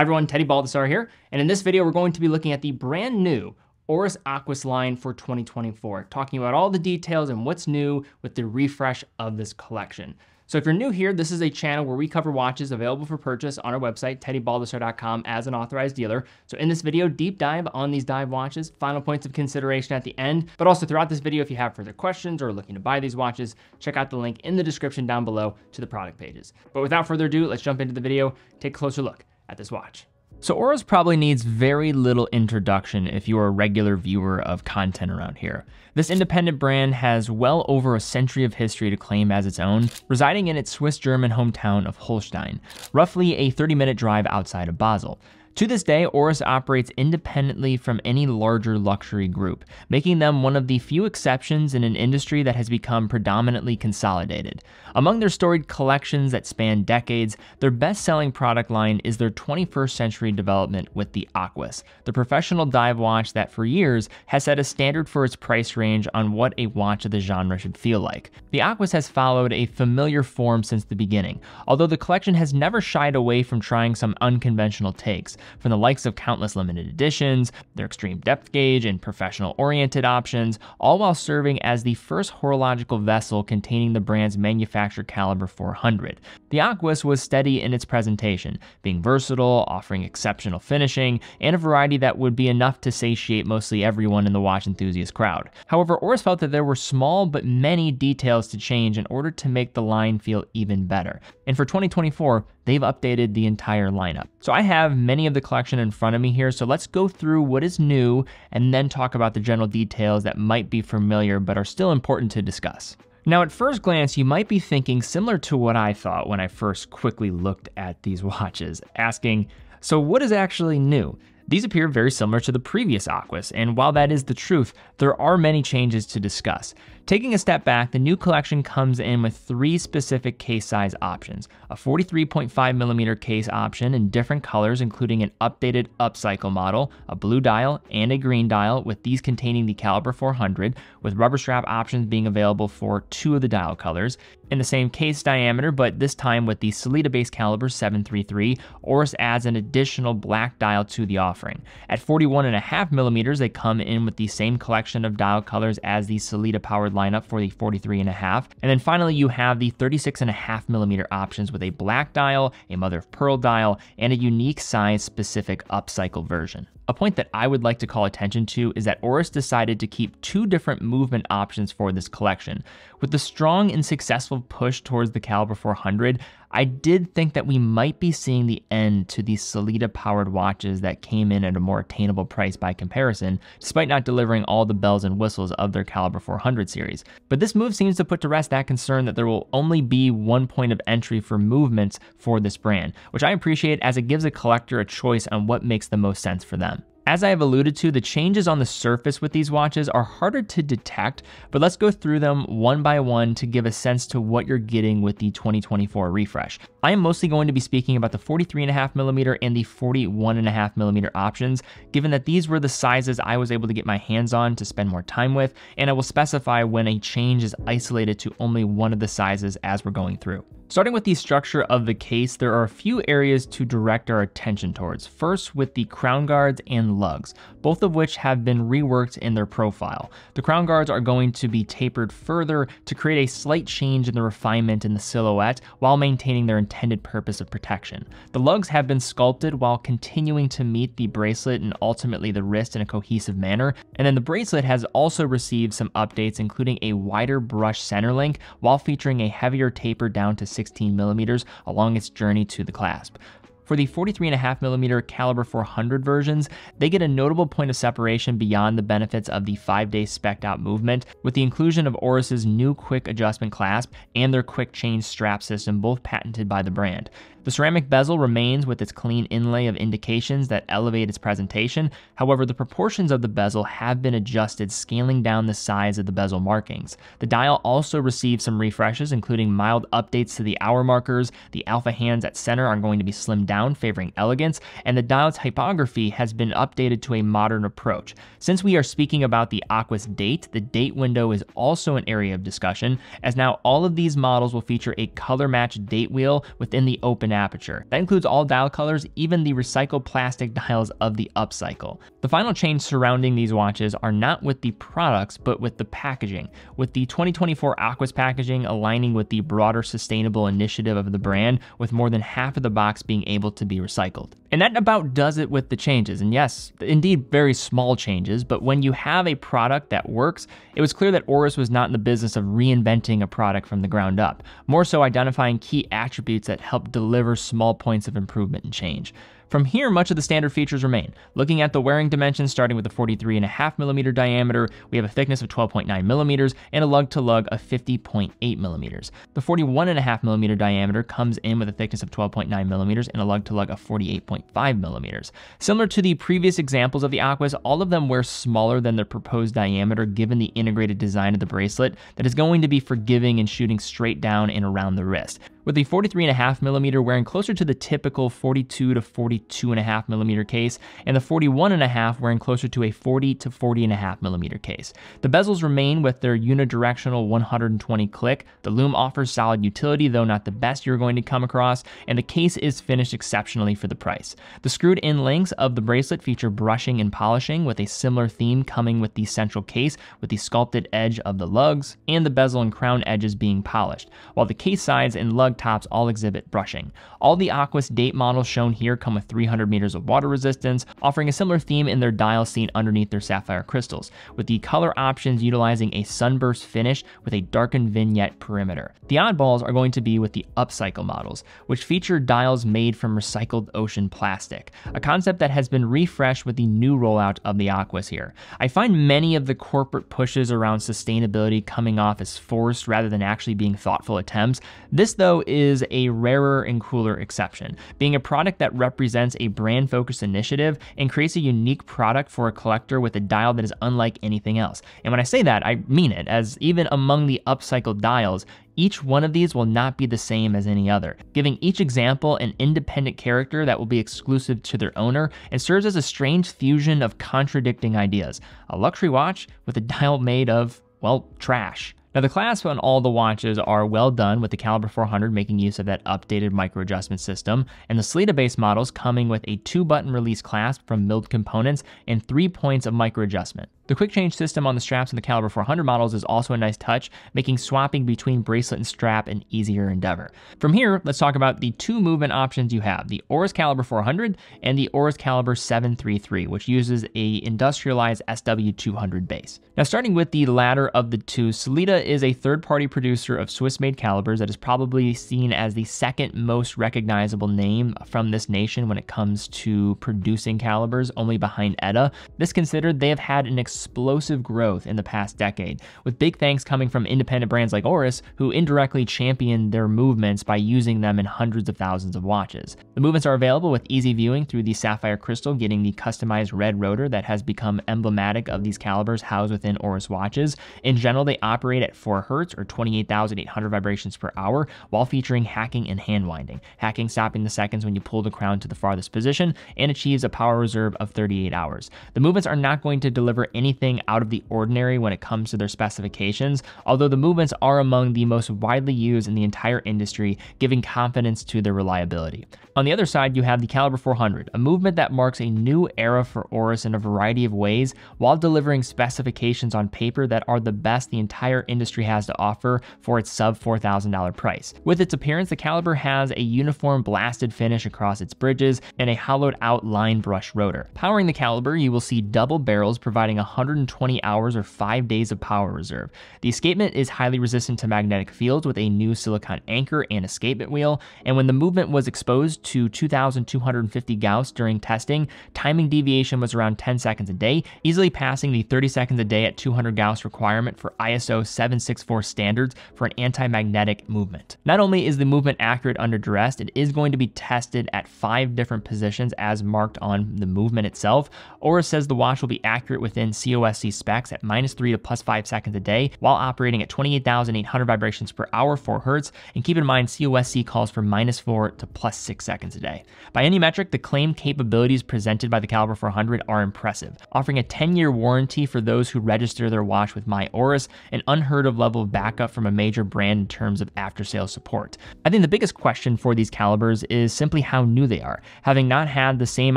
Hi everyone, Teddy Baldassarre here, and in this video we're going to be looking at the brand new Oris Aquis line for 2024, talking about all the details and what's new with the refresh of this collection. So if you're new here, this is a channel where we cover watches available for purchase on our website, teddybaldassarre.com as an authorized dealer. So in this video, deep dive on these dive watches, final points of consideration at the end, but also throughout this video, if you have further questions or are looking to buy these watches, check out the link in the description down below to the product pages. But without further ado, let's jump into the video, take a closer look at this watch. So Oris probably needs very little introduction if you are a regular viewer of content around here. This independent brand has well over a century of history to claim as its own, residing in its Swiss-German hometown of Hölstein, roughly a 30-minute drive outside of Basel. To this day, Oris operates independently from any larger luxury group, making them one of the few exceptions in an industry that has become predominantly consolidated. Among their storied collections that span decades, their best selling product line is their 21st century development with the Aquis, the professional dive watch that for years has set a standard for its price range on what a watch of the genre should feel like. The Aquis has followed a familiar form since the beginning, although the collection has never shied away from trying some unconventional takes from the likes of countless limited editions, their extreme depth gauge, and professional oriented options, all while serving as the first horological vessel containing the brand's manufactured caliber 400. The Aquis was steady in its presentation, being versatile, offering exceptional finishing, and a variety that would be enough to satiate mostly everyone in the watch enthusiast crowd. However, Oris felt that there were small but many details to change in order to make the line feel even better. And for 2024, they've updated the entire lineup. So I have many of the collection in front of me here, so let's go through what is new and then talk about the general details that might be familiar but are still important to discuss. Now, at first glance, you might be thinking similar to what I thought when I first quickly looked at these watches, asking, so what is actually new? These appear very similar to the previous Aquis, and while that is the truth, there are many changes to discuss. Taking a step back, the new collection comes in with three specific case size options. A 43.5mm case option in different colors, including an updated upcycle model, a blue dial, and a green dial, with these containing the caliber 400, with rubber strap options being available for two of the dial colors. In the same case diameter, but this time with the Sellita base caliber 733, Oris adds an additional black dial to the offering. At 41.5mm, they come in with the same collection of dial colors as the Sellita powered lineup for the 43 and a half. And then finally, you have the 36 and a half millimeter options with a black dial, a mother of pearl dial, and a unique size specific upcycle version. A point that I would like to call attention to is that Oris decided to keep two different movement options for this collection. With the strong and successful push towards the Caliber 400, I did think that we might be seeing the end to these Sellita powered watches that came in at a more attainable price by comparison, despite not delivering all the bells and whistles of their Caliber 400 series. But this move seems to put to rest that concern that there will only be one point of entry for movements for this brand, which I appreciate as it gives a collector a choice on what makes the most sense for them. As I have alluded to, the changes on the surface with these watches are harder to detect, but let's go through them one by one to give a sense to what you're getting with the 2024 refresh. I am mostly going to be speaking about the 43.5mm and the 41.5mm options, given that these were the sizes I was able to get my hands on to spend more time with, and I will specify when a change is isolated to only one of the sizes as we're going through. Starting with the structure of the case, there are a few areas to direct our attention towards. First, with the crown guards and lugs, both of which have been reworked in their profile. The crown guards are going to be tapered further to create a slight change in the refinement in the silhouette while maintaining their intended purpose of protection. The lugs have been sculpted while continuing to meet the bracelet and ultimately the wrist in a cohesive manner. And then the bracelet has also received some updates, including a wider brush center link while featuring a heavier taper down to 16 millimeters along its journey to the clasp. For the 43.5mm caliber 400 versions, they get a notable point of separation beyond the benefits of the 5-day spec'd out movement with the inclusion of Oris's new quick adjustment clasp and their quick change strap system both patented by the brand. The ceramic bezel remains with its clean inlay of indications that elevate its presentation, however the proportions of the bezel have been adjusted scaling down the size of the bezel markings. The dial also received some refreshes including mild updates to the hour markers, the alpha hands at center are going to be slimmed down favoring elegance, and the dial typography has been updated to a modern approach. Since we are speaking about the Aquis date, the date window is also an area of discussion, as now all of these models will feature a color matched date wheel within the open aperture. That includes all dial colors, even the recycled plastic dials of the upcycle. The final change surrounding these watches are not with the products, but with the packaging, with the 2024 Aquis packaging aligning with the broader sustainable initiative of the brand, with more than half of the box being able to be recycled. And that about does it with the changes. And yes, indeed, very small changes, but when you have a product that works, it was clear that Oris was not in the business of reinventing a product from the ground up, more so identifying key attributes that help deliver small points of improvement and change. From here, much of the standard features remain. Looking at the wearing dimensions, starting with a 43.5 millimeter diameter, we have a thickness of 12.9 millimeters and a lug to lug of 50.8 millimeters. The 41.5 millimeter diameter comes in with a thickness of 12.9 millimeters and a lug to lug of 48.5 millimeters. Similar to the previous examples of the Aquis, all of them wear smaller than their proposed diameter given the integrated design of the bracelet that is going to be forgiving and shooting straight down and around the wrist with the 43.5 millimeter wearing closer to the typical 42 to 42.5 millimeter case, and the 41.5 wearing closer to a 40 to 40.5 millimeter case. The bezels remain with their unidirectional 120 click. The Lume offers solid utility, though not the best you're going to come across, and the case is finished exceptionally for the price. The screwed in links of the bracelet feature brushing and polishing with a similar theme coming with the central case with the sculpted edge of the lugs and the bezel and crown edges being polished, while the case sides and lug tops all exhibit brushing. All the Aquis date models shown here come with 300 meters of water resistance, offering a similar theme in their dial seen underneath their sapphire crystals, with the color options utilizing a sunburst finish with a darkened vignette perimeter. The oddballs are going to be with the upcycle models, which feature dials made from recycled ocean plastic, a concept that has been refreshed with the new rollout of the Aquis here. I find many of the corporate pushes around sustainability coming off as forced rather than actually being thoughtful attempts. This, though, is a rarer and cooler exception, being a product that represents a brand focused initiative and creates a unique product for a collector with a dial that is unlike anything else. And when I say that, I mean it, as even among the upcycled dials, each one of these will not be the same as any other, giving each example an independent character that will be exclusive to their owner and serves as a strange fusion of contradicting ideas. A luxury watch with a dial made of, well, trash. Now the clasp on all the watches are well done with the Caliber 400 making use of that updated micro adjustment system and the Sellita base models coming with a two button release clasp from milled components and three points of micro adjustment. The quick change system on the straps in the Caliber 400 models is also a nice touch, making swapping between bracelet and strap an easier endeavor. From here, let's talk about the two movement options you have, the Oris Caliber 400 and the Oris Caliber 733, which uses a industrialized SW200 base. Now starting with the latter of the two, Is a third-party producer of Swiss-made calibers that is probably seen as the second most recognizable name from this nation when it comes to producing calibers, only behind ETA. This considered, they have had an explosive growth in the past decade, with big thanks coming from independent brands like Oris, who indirectly championed their movements by using them in hundreds of thousands of watches. The movements are available with easy viewing through the sapphire crystal, getting the customized red rotor that has become emblematic of these calibers housed within Oris watches. In general, they operate at 4 Hz or 28,800 vibrations per hour while featuring hacking and hand winding. Hacking stopping the seconds when you pull the crown to the farthest position and achieves a power reserve of 38 hours. The movements are not going to deliver anything out of the ordinary when it comes to their specifications, although the movements are among the most widely used in the entire industry, giving confidence to their reliability. On the other side, you have the Caliber 400, a movement that marks a new era for Oris in a variety of ways while delivering specifications on paper that are the best the entire industry has to offer for its sub $4,000 price. With its appearance, the Caliber has a uniform blasted finish across its bridges and a hollowed out line brush rotor. Powering the Caliber, you will see double barrels providing 120 hours or 5 days of power reserve. The escapement is highly resistant to magnetic fields with a new silicon anchor and escapement wheel, and when the movement was exposed to 2,250 Gauss during testing, timing deviation was around 10 seconds a day, easily passing the 30 seconds a day at 200 Gauss requirement for ISO 764 standards for an anti-magnetic movement. Not only is the movement accurate under duress, it is going to be tested at five different positions as marked on the movement itself. Oris says the watch will be accurate within COSC specs at minus 3 to plus 5 seconds a day while operating at 28,800 vibrations per hour, 4 hertz. And keep in mind, COSC calls for minus 4 to plus 6 seconds a day. By any metric, the claimed capabilities presented by the Caliber 400 are impressive, offering a 10 year warranty for those who register their watch with My Oris, an unheard of level of backup from a major brand in terms of after sales support. I think the biggest question for these calibers is simply how new they are, having not had the same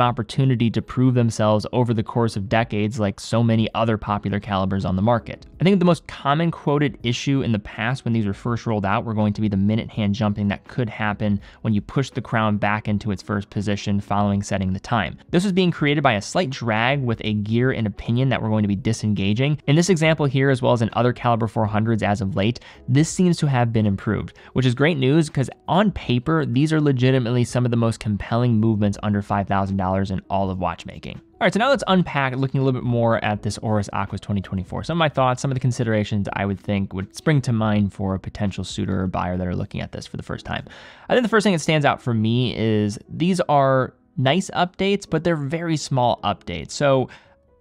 opportunity to prove themselves over the course of decades like so many other popular calibers on the market. I think the most common quoted issue in the past when these were first rolled out were going to be the minute hand jumping that could happen when you push the crown back into its first position following setting the time. This was being created by a slight drag with a gear and a pinion that were going to be disengaging. In this example here, as well as in other caliber 400s as of late, this seems to have been improved, which is great news because on paper, these are legitimately some of the most compelling movements under $5,000 in all of watchmaking. All right, so now let's unpack looking a little bit more at this Oris Aquis 2024. Some of my thoughts, some of the considerations I would think would spring to mind for a potential suitor or buyer that are looking at this for the first time. I think the first thing that stands out for me is these are nice updates, but they're very small updates. So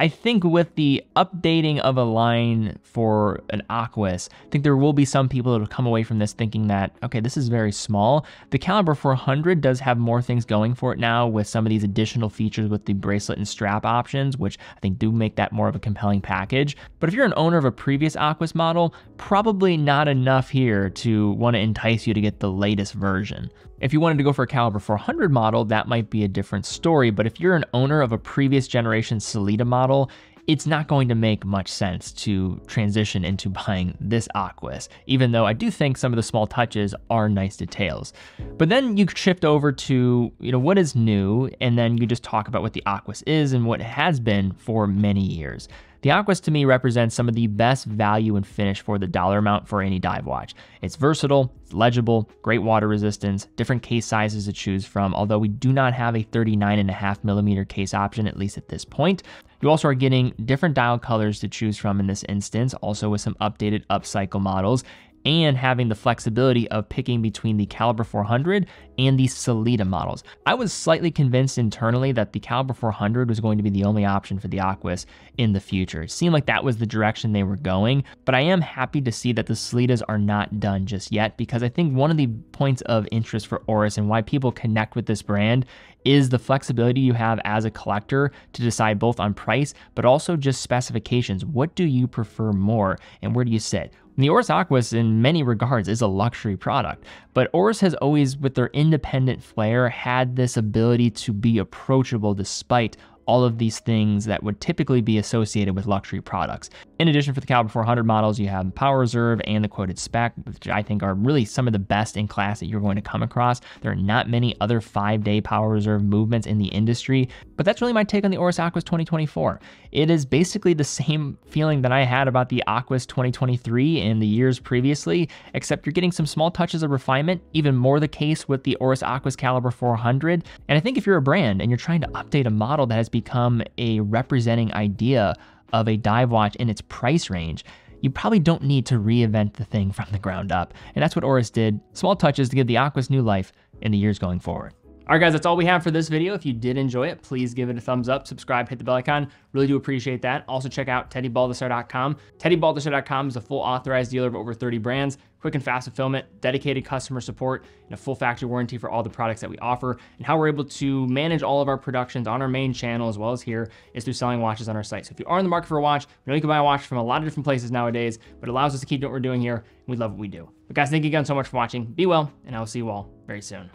I think with the updating of a line for an Aquis, I think there will be some people that will come away from this thinking that, okay, this is very small. The Caliber 400 does have more things going for it now with some of these additional features with the bracelet and strap options, which I think do make that more of a compelling package. But if you're an owner of a previous Aquis model, probably not enough here to want to entice you to get the latest version. If you wanted to go for a Caliber 400 model, that might be a different story. But if you're an owner of a previous generation Sellita model, it's not going to make much sense to transition into buying this Aquis, even though I do think some of the small touches are nice details. But then you shift over to, you know, what is new, and then you just talk about what the Aquis is and what it has been for many years. The Aquis to me represents some of the best value and finish for the dollar amount for any dive watch. It's versatile, it's legible, great water resistance, different case sizes to choose from, although we do not have a 39.5 millimeter case option, at least at this point. You also are getting different dial colors to choose from in this instance, also with some updated upcycle models and having the flexibility of picking between the Caliber 400 and the Sellita models. I was slightly convinced internally that the Caliber 400 was going to be the only option for the Aquis in the future. It seemed like that was the direction they were going, but I am happy to see that the Sellitas are not done just yet because I think one of the points of interest for Oris and why people connect with this brand is the flexibility you have as a collector to decide both on price, but also just specifications. What do you prefer more and where do you sit? The Oris Aquis, in many regards, is a luxury product, but Oris has always, with their independent flair, had this ability to be approachable despite all of these things that would typically be associated with luxury products. In addition, for the Caliber 400 models, you have the Power Reserve and the quoted spec, which I think are really some of the best in class that you're going to come across. There are not many other five day Power Reserve movements in the industry, but that's really my take on the Oris Aquis 2024. It is basically the same feeling that I had about the Aquis 2023 in the years previously, except you're getting some small touches of refinement, even more the case with the Oris Aquis Caliber 400. And I think if you're a brand and you're trying to update a model that has become a representing idea of a dive watch in its price range, you probably don't need to reinvent the thing from the ground up. And that's what Oris did. Small touches to give the Aquis new life in the years going forward. All right, guys, that's all we have for this video. If you did enjoy it, please give it a thumbs up, subscribe, hit the bell icon. Really do appreciate that. Also, check out TeddyBaldassarre.com. TeddyBaldassarre.com is a full authorized dealer of over 30 brands, quick and fast fulfillment, dedicated customer support, and a full factory warranty for all the products that we offer. And how we're able to manage all of our productions on our main channel as well as here is through selling watches on our site. So if you are in the market for a watch, we know you can buy a watch from a lot of different places nowadays, but it allows us to keep doing what we're doing here. And we love what we do. But guys, thank you again so much for watching. Be well, and I will see you all very soon.